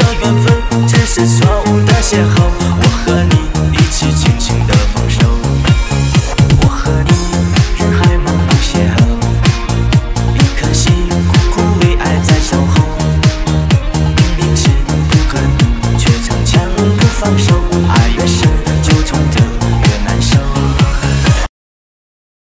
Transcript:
的缘分，只是错误的邂逅。我和你一起轻轻的放手，我和你人海茫茫邂逅，一颗心苦苦为爱在守候，明明是不可能，却逞强不放手。爱